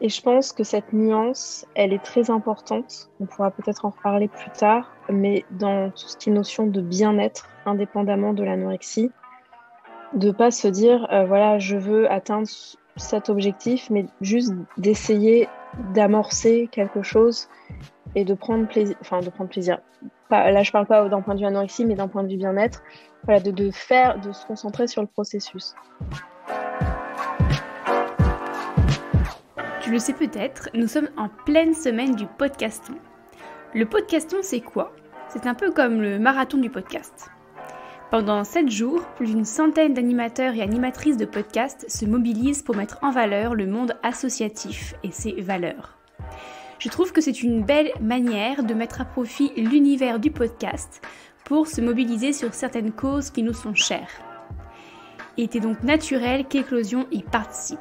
Et je pense que cette nuance, elle est très importante. On pourra peut-être en reparler plus tard, mais dans tout ce qui est notion de bien-être, indépendamment de l'anorexie, de pas se dire, euh, voilà, je veux atteindre cet objectif, mais juste d'essayer d'amorcer quelque chose et de prendre plaisir, enfin de prendre plaisir. là, je parle pas d'un point de vue anorexie, mais d'un point de vue bien-être. Voilà, de faire, de se concentrer sur le processus. Tu le sais peut-être, nous sommes en pleine semaine du podcaston. Le podcaston, c'est quoi? C'est un peu comme le marathon du podcast. Pendant 7 jours, plus d'une centaine d'animateurs et animatrices de podcasts se mobilisent pour mettre en valeur le monde associatif et ses valeurs. Je trouve que c'est une belle manière de mettre à profit l'univers du podcast pour se mobiliser sur certaines causes qui nous sont chères. Il était donc naturel qu'Éclosion y participe.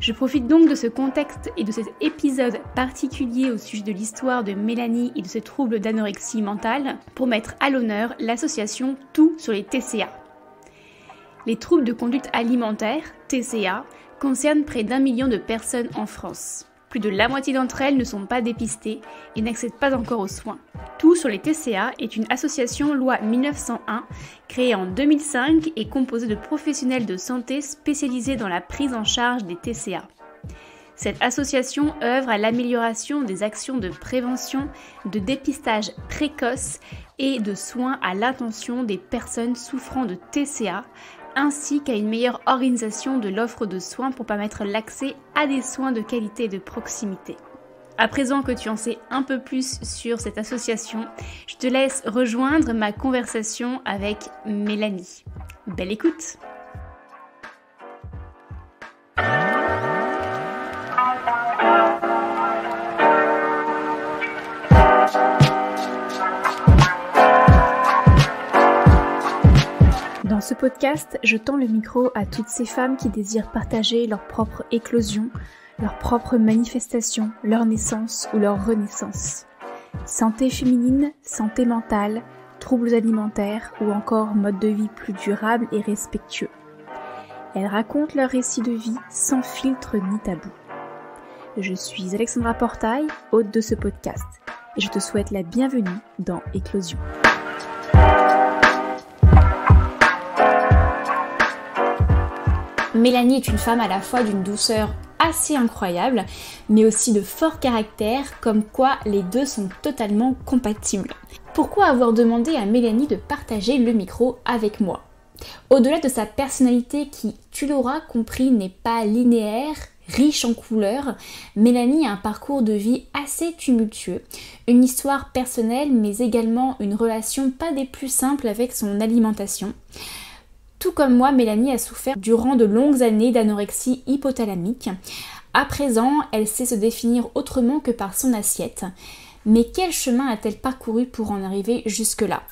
Je profite donc de ce contexte et de cet épisode particulier au sujet de l'histoire de Mélanie et de ses troubles d'anorexie mentale pour mettre à l'honneur l'association Tout sur les TCA. Les troubles de conduite alimentaire, TCA, concernent près d'un million de personnes en France. Plus de la moitié d'entre elles ne sont pas dépistées et n'accèdent pas encore aux soins. Tout sur les TCA est une association loi 1901 créée en 2005 et composée de professionnels de santé spécialisés dans la prise en charge des TCA. Cette association œuvre à l'amélioration des actions de prévention, de dépistage précoce et de soins à l'attention des personnes souffrant de TCA ainsi qu'à une meilleure organisation de l'offre de soins pour permettre l'accès à des soins de qualité et de proximité. À présent que tu en sais un peu plus sur cette association, je te laisse rejoindre ma conversation avec Mélanie. Belle écoute Dans ce podcast, je tends le micro à toutes ces femmes qui désirent partager leur propre éclosion, leur propre manifestation, leur naissance ou leur renaissance. Santé féminine, santé mentale, troubles alimentaires ou encore mode de vie plus durable et respectueux. Elles racontent leur récit de vie sans filtre ni tabou. Je suis Alexandra Portail, hôte de ce podcast, et je te souhaite la bienvenue dans Éclosion. Mélanie est une femme à la fois d'une douceur assez incroyable, mais aussi de fort caractère, comme quoi les deux sont totalement compatibles. Pourquoi avoir demandé à Mélanie de partager le micro avec moi? Au-delà de sa personnalité qui, tu l'auras compris, n'est pas linéaire, riche en couleurs, Mélanie a un parcours de vie assez tumultueux, une histoire personnelle mais également une relation pas des plus simples avec son alimentation. Tout comme moi, Mélanie a souffert durant de longues années d'anorexie hypothalamique. À présent, elle sait se définir autrement que par son assiette. Mais quel chemin a-t-elle parcouru pour en arriver jusque-là?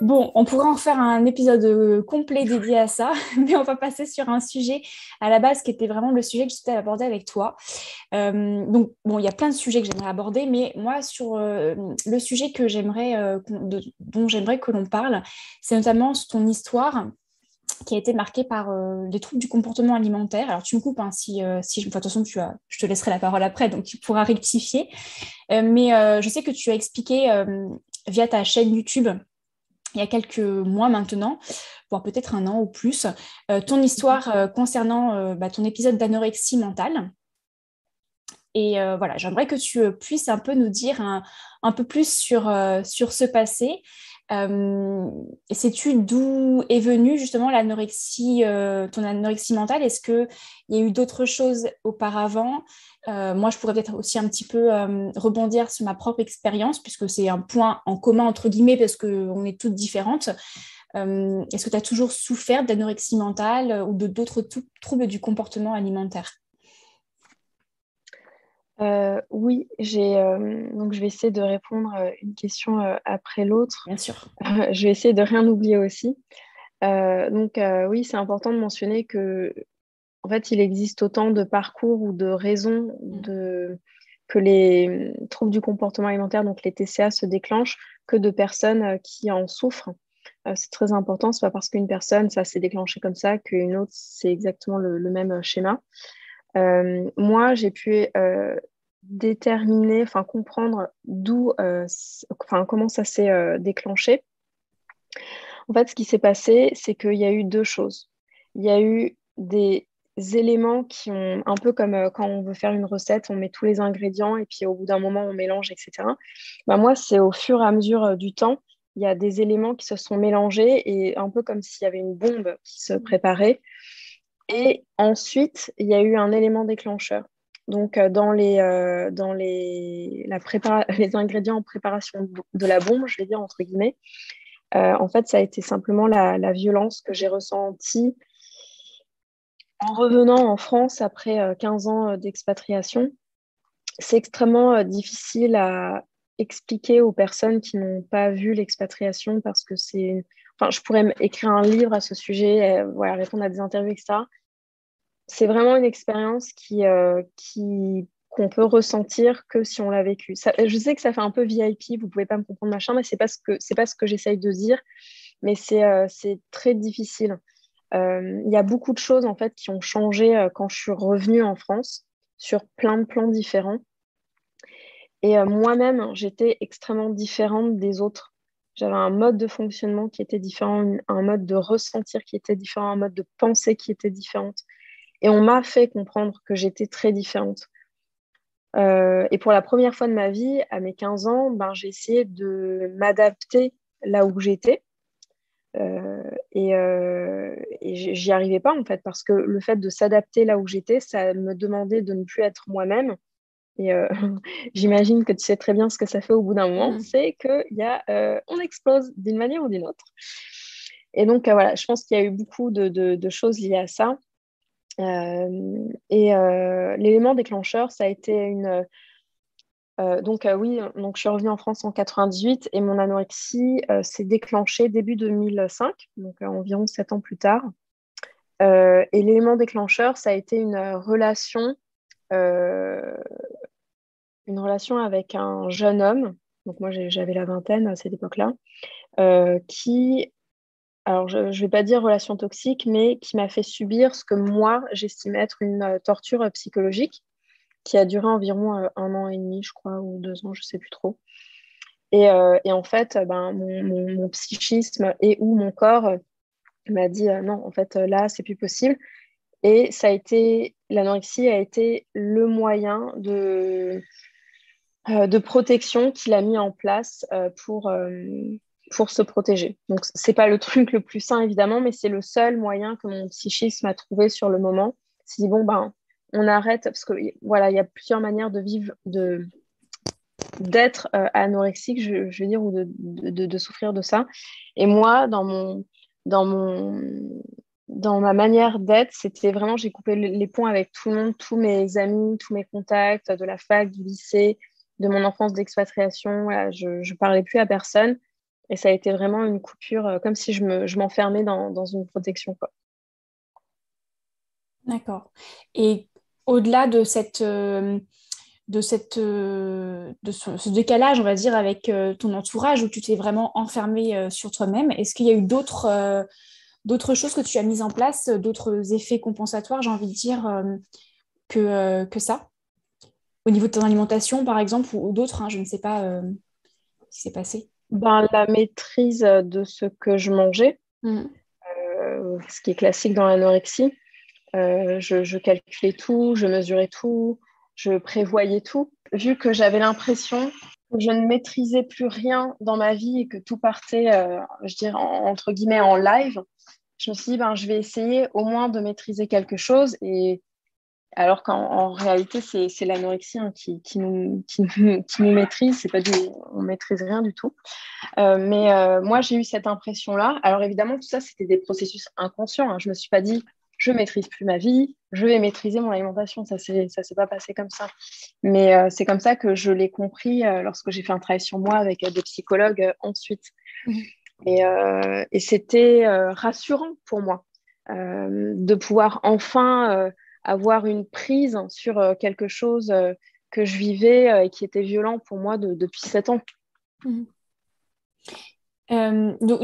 Bon, on pourrait en faire un épisode euh, complet dédié à ça, mais on va passer sur un sujet à la base qui était vraiment le sujet que je souhaitais aborder avec toi. Euh, donc, bon, il y a plein de sujets que j'aimerais aborder, mais moi, sur euh, le sujet que j'aimerais, dont j'aimerais que l'on parle, c'est notamment ton histoire qui a été marquée par les troubles du comportement alimentaire. Alors, tu me coupes hein, si, si de toute façon, je te laisserai la parole après, donc tu pourras rectifier. mais je sais que tu as expliqué via ta chaîne YouTube il y a quelques mois maintenant, voire peut-être un an ou plus, euh, ton histoire euh, concernant euh, bah, ton épisode d'anorexie mentale. Et voilà, j'aimerais que tu puisses un peu nous dire un, peu plus sur, sur ce passé. Sais-tu d'où est venue justement l'anorexie, ton anorexie mentale? Est-ce qu'il y a eu d'autres choses auparavant? Euh, moi, je pourrais peut-être aussi un petit peu euh, rebondir sur ma propre expérience, puisque c'est un point en commun, entre guillemets, parce qu'on est toutes différentes. Euh, est-ce que tu as toujours souffert d'anorexie mentale ou de d'autres troubles du comportement alimentaire? Oui, j'ai donc je vais essayer de répondre une question après l'autre. Bien sûr. je vais essayer de rien oublier aussi. donc oui, c'est important de mentionner que en fait, il existe autant de parcours ou de raisons mm. de, que les troubles du comportement alimentaire, donc les TCA, se déclenchent, que de personnes euh, qui en souffrent. c'est très important. C'est pas parce qu'une personne, ça s'est déclenché comme ça, qu'une autre, c'est exactement le, même schéma. Moi, j'ai pu déterminer, enfin comprendre d'où, enfin comment ça s'est déclenché. En fait, ce qui s'est passé, c'est qu'il y a eu deux choses. Il y a eu des éléments qui ont, un peu comme euh, quand on veut faire une recette, on met tous les ingrédients et puis au bout d'un moment, on mélange, etc. Bah, moi, c'est au fur et à mesure euh, du temps, il y a des éléments qui se sont mélangés et un peu comme s'il y avait une bombe qui se préparait. Et ensuite, il y a eu un élément déclencheur. Donc, euh, dans, les, dans les, la les ingrédients en préparation de la bombe, je vais dire entre guillemets, en fait, ça a été simplement la, violence que j'ai ressentie en revenant en France après 15 euh, ans euh, d'expatriation, c'est extrêmement euh, difficile à expliquer aux personnes qui n'ont pas vu l'expatriation parce que c'est. Enfin, je pourrais écrire un livre à ce sujet, voilà, répondre à des interviews, etc. C'est vraiment une expérience qui, qui qu'on peut ressentir que si on l'a vécu. je sais que ça fait un peu VIP, vous pouvez pas me comprendre machin, mais c'est pas ce que c'est pas ce que j'essaye de dire, mais c'est c'est très difficile. Euh, il y a beaucoup de choses en fait qui ont changé euh, quand je suis revenue en France sur plein de plans différents. Et euh, moi-même, j'étais extrêmement différente des autres. J'avais un mode de fonctionnement qui était différent, un mode de ressentir qui était différent, un mode de penser qui était différent. Et on m'a fait comprendre que j'étais très différente. et pour la première fois de ma vie, à mes 15 ans, ben, j'ai essayé de m'adapter là où j'étais. Euh, et, euh, et j'y arrivais pas en fait parce que le fait de s'adapter là où j'étais, ça me demandait de ne plus être moi-même. Et euh, j'imagine que tu sais très bien ce que ça fait au bout d'un moment, mm. c'est y a, on explose d'une manière ou d'une autre. Et donc voilà, je pense qu'il y a eu beaucoup de, de, choses liées à ça. et l'élément déclencheur, ça a été une, euh, donc euh, oui, donc je suis revenue en France en 98 et mon anorexie euh, s'est déclenchée début 2005, donc environ sept ans plus tard. et l'élément déclencheur, ça a été une relation, une relation avec un jeune homme. Donc moi j'avais la vingtaine à cette époque-là, qui, alors je ne vais pas dire relation toxique, mais qui m'a fait subir ce que moi j'estimais être une torture psychologique qui a duré environ euh, un an et demi, je crois, ou deux ans, je ne sais plus trop. Et, euh, et en fait, euh, ben, mon, psychisme et ou mon corps m'a dit non, en fait, là, c'est plus possible. Et ça a été, l'anorexie a été le moyen de, de protection qu'il a mis en place pour, pour se protéger. Donc, ce n'est pas le truc le plus sain, évidemment, mais c'est le seul moyen que mon psychisme a trouvé sur le moment. C'est dit, bon, ben, on arrête, parce que voilà, il y a plusieurs manières de vivre, de d'être euh, anorexique, je, veux dire, ou de, souffrir de ça. Et moi, dans mon, dans mon, dans ma manière d'être, c'était vraiment, j'ai coupé les ponts avec tout le monde, tous mes amis, tous mes contacts de la fac, du lycée, de mon enfance d'expatriation. je ne parlais plus à personne. Et ça a été vraiment une coupure, euh, comme si je m'enfermais dans, dans une protection. D'accord. Et au-delà de cette euh, de cette euh, de ce, décalage, on va dire, avec ton entourage où tu t'es vraiment enfermé sur toi-même, est-ce qu'il y a eu d'autres d'autres choses que tu as mises en place, d'autres effets compensatoires, j'ai envie de dire, que, que ça? Au niveau de ton alimentation, par exemple, ou, d'autres, hein, je ne sais pas ce qui s'est passé. Ben, la maîtrise de ce que je mangeais, mmh. ce qui est classique dans l'anorexie. Euh, je, calculais tout, je mesurais tout, je prévoyais tout. Vu que j'avais l'impression que je ne maîtrisais plus rien dans ma vie et que tout partait, euh, je dirais, entre guillemets, en live, je me suis dit, ben, je vais essayer au moins de maîtriser quelque chose. Et alors qu'en réalité, c'est l'anorexie hein, qui, nous, qui, nous, maîtrise, c'est pas du, on maîtrise rien du tout. Euh, mais moi, j'ai eu cette impression-là. Alors évidemment, tout ça, c'était des processus inconscients. Hein. Je me suis pas dit, je maîtrise plus ma vie, je vais maîtriser mon alimentation. Ça ne s'est pas passé comme ça. Mais euh, c'est comme ça que je l'ai compris euh, lorsque j'ai fait un travail sur moi avec euh, des psychologues ensuite. Mmh. Et, c'était rassurant pour moi de pouvoir enfin avoir une prise sur quelque chose que je vivais et qui était violent pour moi depuis sept ans. Mmh.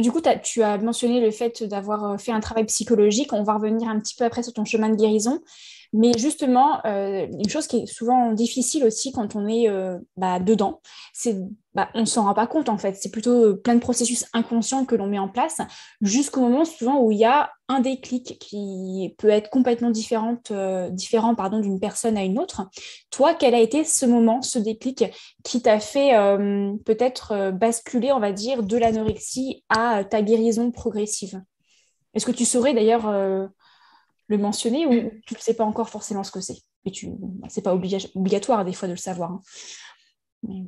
du coup, tu as mentionné le fait d'avoir fait un travail psychologique. On va revenir un petit peu après sur ton chemin de guérison. Mais justement, euh, une chose qui est souvent difficile aussi quand on est euh, bah, dedans, c'est bah, on ne s'en rend pas compte en fait. C'est plutôt euh, plein de processus inconscients que l'on met en place jusqu'au moment souvent où il y a un déclic qui peut être complètement différent pardon, d'une personne à une autre. Toi, quel a été ce moment, ce déclic qui t'a fait peut-être basculer, on va dire, de l'anorexie à ta guérison progressive? Est-ce que tu saurais d'ailleurs le mentionner ou tu ne sais pas encore forcément ce que c'est Et tu, c'est pas obligatoire des fois de le savoir. Hein.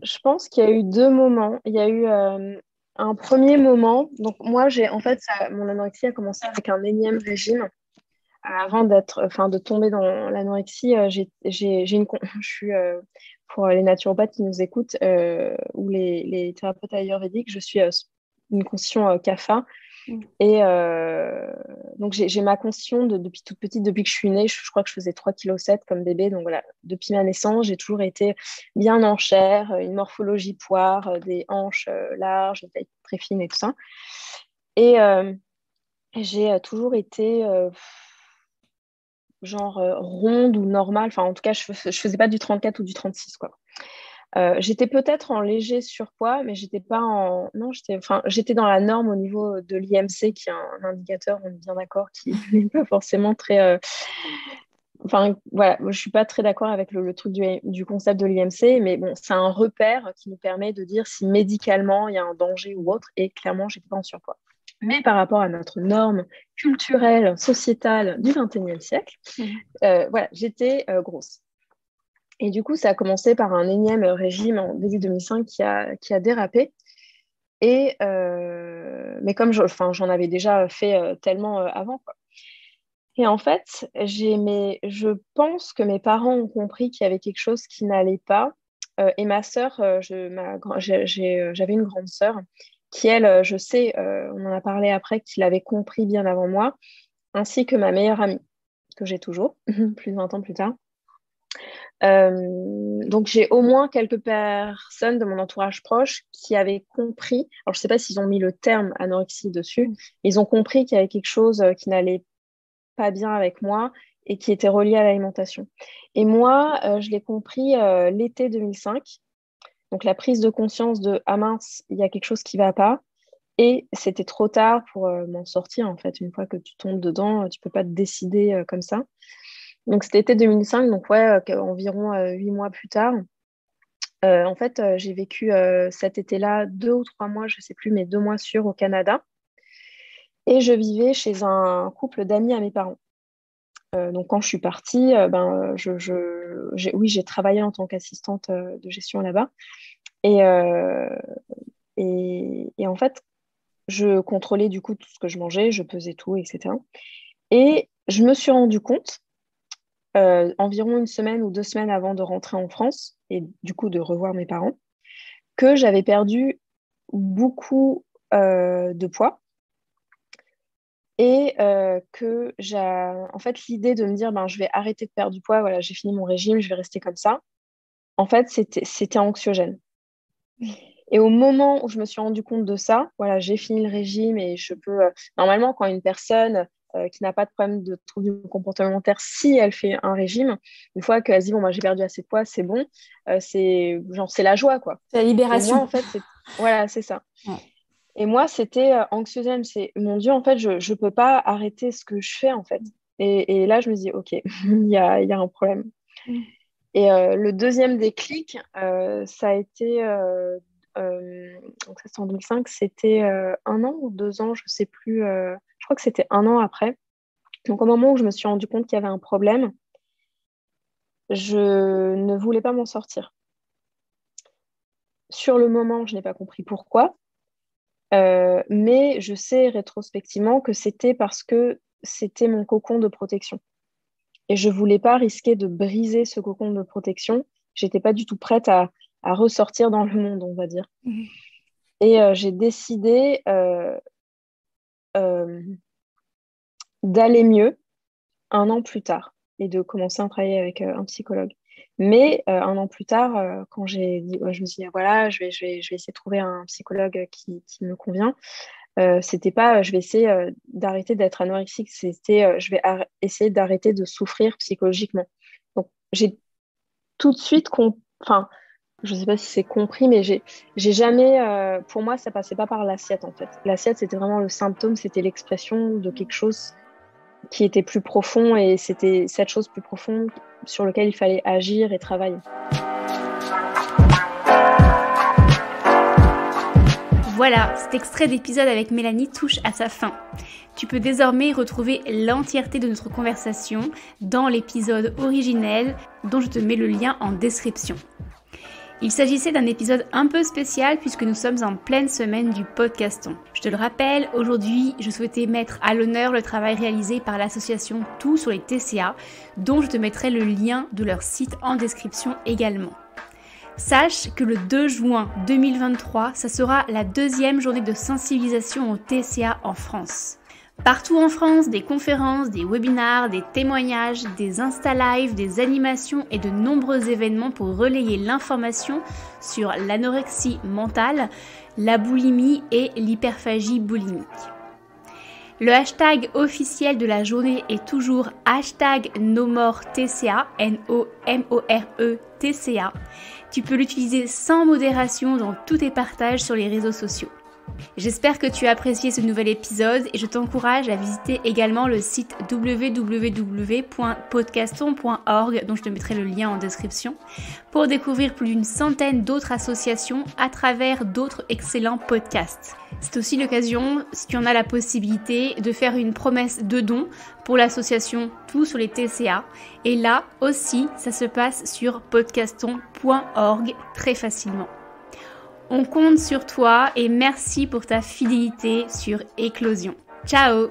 Je pense qu'il y a eu deux moments. Il y a eu euh, un premier moment. Donc moi, j'ai en fait, mon anorexie a commencé avec un énième régime. Avant d'être, enfin, de tomber dans l'anorexie, euh, j'ai, une, je suis pour les naturopathes qui nous écoutent euh, ou les, les thérapeutes ayurvédiques, je suis une conscience CAFA, Mm. Et euh, donc, j'ai ma conscience depuis toute petite, depuis que je suis née, je, crois que je faisais 3,7 kg comme bébé. Donc voilà, depuis ma naissance, j'ai toujours été bien en chair, une morphologie poire, euh, des hanches euh, larges, une taille très fine et tout ça. Et j'ai toujours été genre ronde ou normale. Enfin, en tout cas, je ne faisais pas du 34 ou du 36, quoi. Euh, j'étais peut-être en léger surpoids, mais j'étais pas en. Non, j'étais enfin, dans la norme au niveau de l'IMC, qui est un, indicateur, on est bien d'accord, qui n'est pas forcément très. Euh, enfin, voilà, je suis pas très d'accord avec le, truc du, concept de l'IMC, mais bon, c'est un repère qui nous permet de dire si médicalement il y a un danger ou autre, et clairement, j'étais pas en surpoids. Mais par rapport à notre norme culturelle, sociétale du XXIe siècle, mmh. euh, voilà, j'étais grosse. Et du coup, ça a commencé par un énième régime en début 2005 qui a, qui a dérapé. Et, euh, mais comme j'en avais déjà fait euh, tellement euh, avant. Et en fait, je pense que mes parents ont compris qu'il y avait quelque chose qui n'allait pas. et ma sœur, j'avais une grande sœur qui, elle, je sais, on en a parlé après, qu'il avait compris bien avant moi, ainsi que ma meilleure amie, que j'ai toujours, plus de 20 ans plus tard. Euh, donc j'ai au moins quelques personnes de mon entourage proche qui avaient compris, alors je ne sais pas s'ils ont mis le terme anorexie dessus, ils ont compris qu'il y avait quelque chose euh, qui n'allait pas bien avec moi et qui était relié à l'alimentation. Et moi, euh, je l'ai compris l'été 2005. Donc la prise de conscience de ah mince, il y a quelque chose qui ne va pas. Et c'était trop tard pour m'en sortir en fait. Une fois que tu tombes dedans, tu ne peux pas te décider comme ça. Donc c'était été 2005, donc ouais, euh, environ euh, huit mois plus tard. Euh, en fait, j'ai vécu cet été-là deux ou trois mois, je ne sais plus, mais deux mois sûrs au Canada. Et je vivais chez un couple d'amis à mes parents. donc quand je suis partie, ben, je, oui, j'ai travaillé en tant qu'assistante de gestion là-bas. Et, et, et, en fait, je contrôlais du coup tout ce que je mangeais, je pesais tout, etc. Et je me suis rendu compte euh, environ une semaine ou deux semaines avant de rentrer en France et du coup de revoir mes parents, que j'avais perdu beaucoup euh, de poids et euh, que j'ai en fait l'idée de me dire ben, je vais arrêter de perdre du poids, voilà, j'ai fini mon régime, je vais rester comme ça. En fait, c'était anxiogène. Et au moment où je me suis rendu compte de ça, voilà, j'ai fini le régime et je peux. normalement, quand une personne euh, qui n'a pas de problème de trouble du comportement alimentaire si elle fait un régime, une fois qu'elle se dit bon moi j'ai perdu assez de poids, c'est bon, euh, c'est genre c'est la joie quoi. C'est la libération. en fait, voilà c'est ça. Et moi c'était euh, anxiogène, c'est mon Dieu en fait je ne peux pas arrêter ce que je fais en fait. Et, là je me dis ok il y a, y a, un problème. Et le deuxième déclic, ça a été donc ça c'est en 2005, c'était un an ou deux ans, je ne sais plus, je crois que c'était un an après. Donc au moment où je me suis rendu compte qu'il y avait un problème, je ne voulais pas m'en sortir. Sur le moment, je n'ai pas compris pourquoi, euh, mais je sais rétrospectivement que c'était parce que c'était mon cocon de protection. Et je ne voulais pas risquer de briser ce cocon de protection. J'étais pas du tout prête à, ressortir dans le monde, on va dire. Mmh. Et euh, j'ai décidé euh, euh, d'aller mieux un an plus tard et de commencer à travailler avec un psychologue. Mais un an plus tard, quand j'ai dit, je me suis dit, voilà, je vais, je, vais, je vais essayer de trouver un psychologue qui, qui me convient, c'était pas, je vais essayer d'arrêter d'être anorexique, c'était, je vais essayer d'arrêter de souffrir psychologiquement. Donc, j'ai tout de suite, enfin, je sais pas si c'est compris, mais j'ai, jamais, pour moi, ça passait pas par l'assiette en fait. L'assiette, c'était vraiment le symptôme, c'était l'expression de quelque chose qui était plus profond et c'était cette chose plus profonde sur laquelle il fallait agir et travailler. Voilà, cet extrait d'épisode avec Mélanie touche à sa fin. Tu peux désormais retrouver l'entièreté de notre conversation dans l'épisode originel dont je te mets le lien en description. Il s'agissait d'un épisode un peu spécial puisque nous sommes en pleine semaine du podcaston. Je te le rappelle, aujourd'hui, je souhaitais mettre à l'honneur le travail réalisé par l'association Tout sur les TCA, dont je te mettrai le lien de leur site en description également. Sache que le 2 juin 2023, ça sera la deuxième journée de sensibilisation au TCA en France. Partout en France, des conférences, des webinars, des témoignages, des Insta Live, des animations et de nombreux événements pour relayer l'information sur l'anorexie mentale, la boulimie et l'hyperphagie boulimique. Le hashtag officiel de la journée est toujours hashtag NoMoreTCA, N-O-M-O-R-E-T-C-A. Tu peux l'utiliser sans modération dans tous tes partages sur les réseaux sociaux. J'espère que tu as apprécié ce nouvel épisode et je t'encourage à visiter également le site www.podcaston.org dont je te mettrai le lien en description pour découvrir plus d'une centaine d'autres associations à travers d'autres excellents podcasts. C'est aussi l'occasion, si tu en as la possibilité, de faire une promesse de don pour l'association Tout sur les TCA. Et là aussi, ça se passe sur podcaston.org très facilement. On compte sur toi et merci pour ta fidélité sur Éclosion. Ciao